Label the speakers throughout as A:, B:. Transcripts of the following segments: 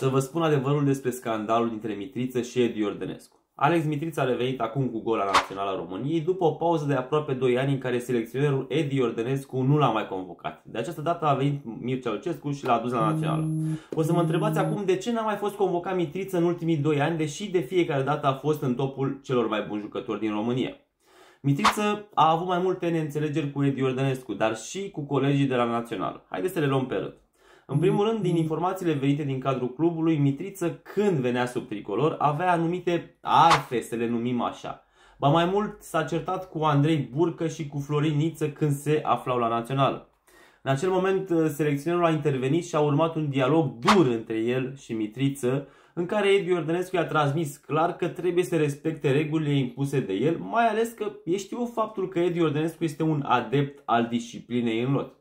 A: Să vă spun adevărul despre scandalul dintre Mitriță și Edi Ordănescu. Alex Mitriță a revenit acum cu gola națională a României după o pauză de aproape 2 ani în care selecționerul Edi Ordănescu nu l-a mai convocat. De această dată a venit Mircea Lucescu și l-a adus la națională. O să mă întrebați acum de ce n-a mai fost convocat Mitriță în ultimii 2 ani, deși de fiecare dată a fost în topul celor mai buni jucători din România. Mitriță a avut mai multe neînțelegeri cu Edi Ordănescu, dar și cu colegii de la Național. Haideți să le luăm pe rând. În primul rând, din informațiile venite din cadrul clubului, Mitriță, când venea sub tricolor, avea anumite arfe, să le numim așa. Ba mai mult, s-a certat cu Andrei Burcă și cu Florin Niță când se aflau la Național. În acel moment, selecționerul a intervenit și a urmat un dialog dur între el și Mitriță, în care Edi Ordănescu i-a transmis clar că trebuie să respecte regulile impuse de el, mai ales că e știu faptul că Edi Ordănescu este un adept al disciplinei în lot.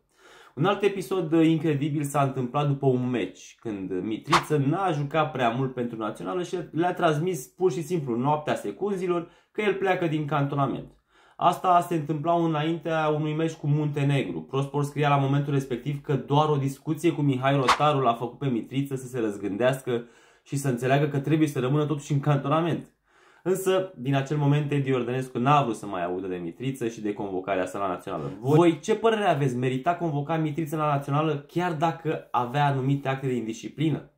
A: Un alt episod incredibil s-a întâmplat după un meci, când Mitriță n-a jucat prea mult pentru națională și le-a transmis pur și simplu noaptea secunzilor că el pleacă din cantonament. Asta se întâmpla înaintea unui meci cu Muntenegru. Prospor scria la momentul respectiv că doar o discuție cu Mihai Rotaru l-a făcut pe Mitriță să se răzgândească și să înțeleagă că trebuie să rămână totuși în cantonament. Însă, din acel moment, Edi Ordănescu n-a vrut să mai audă de Mitriță și de convocarea sa la națională. Voi ce părere aveți? Merita convoca Mitriță la națională chiar dacă avea anumite acte de indisciplină?